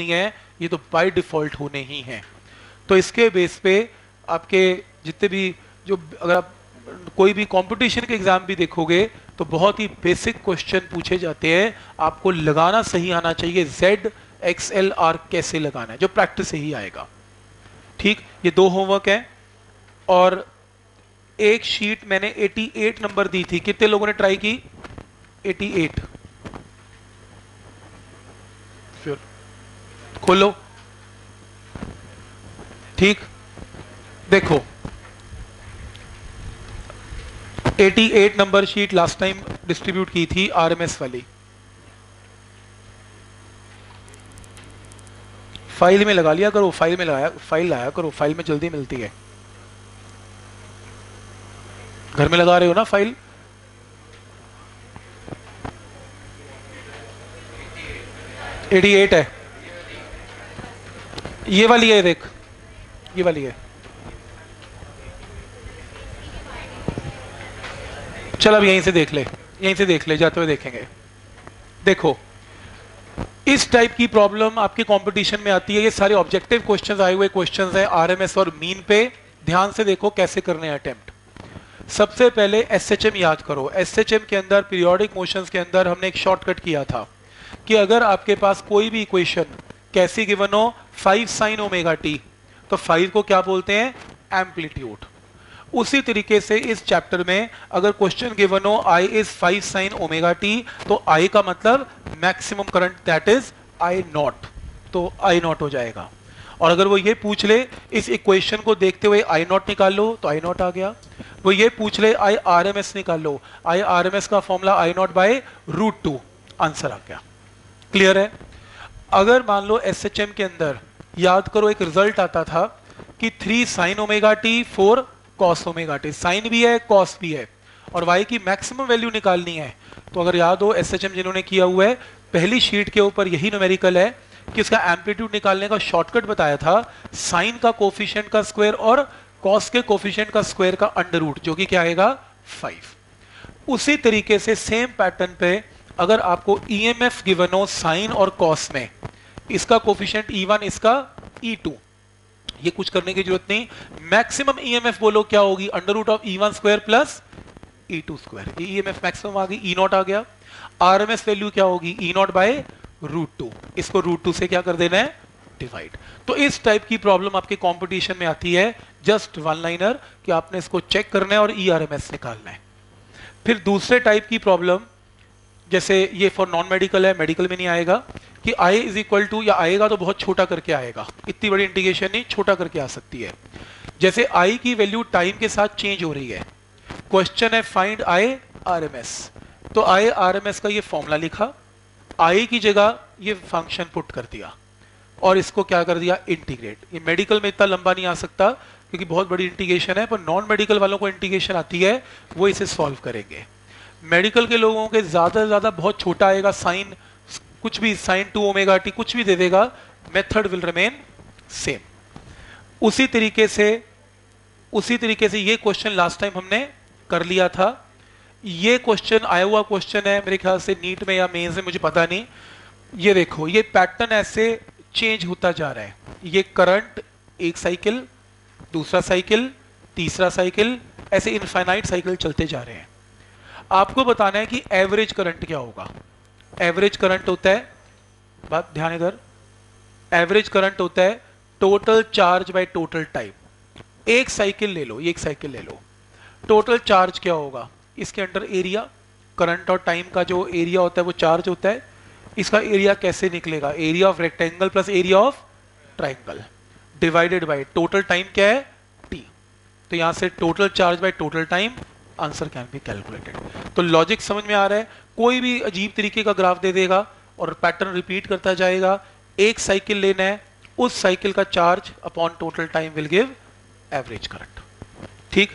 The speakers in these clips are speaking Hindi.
नहीं है, ये तो बाय डिफ़ॉल्ट होने ही हैं। तो इसके बेस पे आपके जितने भी, जो अगर आप कोई भी कंपटीशन के एग्ज़ाम भी देखोगे तो बहुत ही बेसिक क्वेश्चन पूछे जाते हैं, आपको लगाना सही आना चाहिए जेड एक्स एल आर कैसे लगाना है, जो प्रैक्टिस से ही आएगा। ठीक? ये दो होमवर्क है, और एक शीट मैंने 88 नंबर दी थी। कितने लोगों ने ट्राई की? 88 खोलो। ठीक? देखो। 88 number sheet last time distribute की थी आरएमएस वाली। फ़ाइल में लगा लिया करो, फ़ाइल में लगाया, फ़ाइल लाया करो, फ़ाइल में जल्दी मिलती है। घर में लगा रहे हो ना फ़ाइल? एटी एट है। ये वाली है, देख। ये वाली है। चल अब यहीं से देख ले, यहीं से देख ले, जाते हुए देखेंगे। देखो, इस टाइप की प्रॉब्लम आपके कंपटीशन में आती है। ये सारे ऑब्जेक्टिव क्वेश्चंस आए हुए क्वेश्चंस हैं आरएमएस और मीन पे। ध्यान से देखो कैसे करने हैं अटेम्प्ट सबसे पहले एसएचएम याद करो। एसएचएम के अंदर पीरियोडिक मोशंस के अंदर हमने एक शॉर्टकट किया था कि अगर आपके पास कोई भी इक्वेशन कैसी गिवन हो? फाइव साइन ओमेगा टी तो फाइव को क्या बोलते हैं? एम्पलीट्यूड उसी तरीके से इस चैप्टर में अगर क्वेश्चन गिवन हो I is five sine omega t तो आई का मतलब maximum current that is I naught तो आई नॉट हो जाएगा। और अगर वो ये पूछ ले, इस इक्वेशन को देखते हुए आई नॉट निकाल लो तो आई नॉट आ गया। वो ये पूछ ले आई आर एम एस निकाल लो। आई आर एम एस का formula I naught by root two answer आ गया। क्लियर है? अगर मान लो एस एच एम के अंदर, याद करो एक रिज़ल्ट आता था कि three sine omega t four cos omega t sine भी है कॉस भी है। और वाई की मैक्सिमम वैल्यू निकालनी है। तो अगर याद हो एस एच एम जिन्होंने किया हुआ है, पहली शीट के ऊपर यही न्यूमेरिकल है कि इसका एम्पलीट्यूड निकालने का शॉर्टकट बताया था साइन का कोफिशियंट का स्क्वायर और कॉस के कोफिशियंट का स्क्वायर का अंडर रूट जो कि क्या आएगा? फाइव उसी तरीके से सेम पैटर्न पे अगर आपको ईएमएफ गिवन हो साइन और कॉस में इसका कोफिशियंट E1 इसका E2 ये कुछ करने की ज़रूरत नहीं। मैक्सिमम ईएमएफ बोलो, क्या होगी? Under root of E one square plus E2 square EMF maximum आ गई E नॉट आ गया। आरएमएस वैल्यू क्या होगी? E naught by root two इसको रूट टू से क्या कर देना है? डिवाइड तो इस टाइप की प्रॉब्लम आपके कंपटीशन में आती है। जस्ट वन लाइनर कि आपने इसको चेक करना है और ईआरएमएस e निकालना है। फिर दूसरे टाइप की प्रॉब्लम जैसे ये फॉर नॉन मेडिकल है मेडिकल में नहीं आएगा, कि आई इज़ इक्वल टू या आएगा तो बहुत छोटा करके आएगा। इतनी बड़ी इंटीग्रेशन नहीं, छोटा करके आ सकती है। जैसे आई की वैल्यू टाइम के साथ चेंज हो रही है। क्वेश्चन है find I R M S तो आई आर एम एस का ये फॉर्मूला लिखा। आई की जगह ये फ़ंक्शन पुट कर दिया। और इसको क्या कर दिया? इंटीग्रेट ये मेडिकल में इतना लंबा नहीं आ सकता, क्योंकि बहुत बड़ी इंटीग्रेशन है, पर नॉन मेडिकल वालों को इंटीग्रेशन आती है, वो इसे सॉल्व करेंगे। मेडिकल के लोगों के ज़्यादा से ज़्यादा बहुत छोटा आएगा साइन कुछ भी साइन टू ओमेगा टी कुछ भी दे देगा मेथड विल रिमेन सेम उसी तरीके से, उसी तरीके से ये क्वेश्चन लास्ट टाइम हमने कर लिया था। ये क्वेश्चन आया हुआ क्वेश्चन है, मेरे ख्याल से नीट में या मेन से मुझे पता नहीं। ये देखो, ये पैटर्न ऐसे चेंज होता जा रहा है। ये करंट एक साइकिल दूसरा साइकिल तीसरा साइकिल ऐसे इनफाइनाइट साइकिल चलते जा रहे हैं। आपको बताना है कि एवरेज करंट क्या होगा? एवरेज करंट होता है, बात ध्यान इधर एवरेज करंट होता है total charge by total time एक साइकिल ले लो, एक साइकिल ले लो. टोटल चार्ज क्या होगा? इसके अंडर एरिया करंट और टाइम का जो एरिया होता है वो चार्ज होता है. इसका एरिया कैसे निकलेगा? Area of rectangle plus area of triangle divided by total time क्या है? टी तो यहाँ से total charge by total time answer can be calculated तो लॉजिक समझ में आ रहा है कोई भी अजीब तरीके का ग्राफ दे देगा और पैटर्न रिपीट करता जाएगा एक साइकिल लेना है उस साइकिल का charge upon total time will give average current ठीक?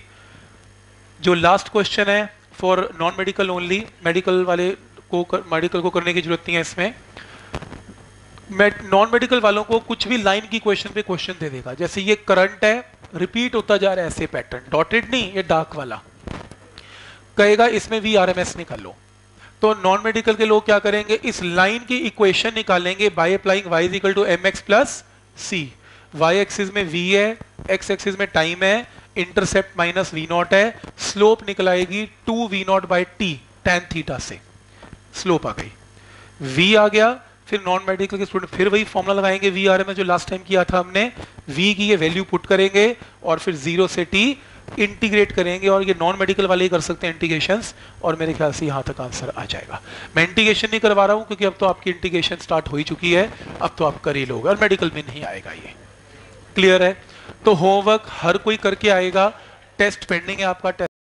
जो लास्ट क्वेश्चन है for non medical only medical वाले को कर, मेडिकल को करने की ज़रूरत नहीं है इसमें। नॉन मेडिकल वालों को कुछ भी लाइन की क्वेश्चन पे क्वेश्चन दे देगा। जैसे ये करंट है रिपीट होता जा रहा है ऐसे पैटर्न डॉटेड नहीं ये डार्क वाला। कहेगा, इसमें वी आर एम निकाल लो। तो नॉन मेडिकल के लोग क्या करेंगे, इस लाइन की इक्वेशन निकालेंगे by applying y equal to m x plus c y axis में v है, x एक्सिस में टाइम है इंटरसेप्ट माइनस वी नॉट है स्लोप निकल आएगी two v naught by t tan theta से। स्लोप आ गई। V आ गया, फिर नॉन मेडिकल के स्टूडेंट फिर वही फॉर्मुला लगाएँगे वी आर में जो लास्ट टाइम किया था हमने। V की ये वैल्यू पुट करेंगे और फिर ज़ीरो से t इंटीग्रेट करेंगे और ये नॉन मेडिकल वाले ही कर सकते हैं इंटीग्रेशन और मेरे ख्याल से यहाँ तक आंसर आ जाएगा। मैं इंटीग्रेशन नहीं करवा रहा हूँ क्योंकि अब तो आपकी इंटीग्रेशन स्टार्ट हो ही चुकी है, अब तो आप कर ही लोग और मेडिकल में नहीं आएगा ये। क्लियर है? तो होमवर्क हर कोई करके आएगा टेस्ट पेंडिंग है आपका टेस्ट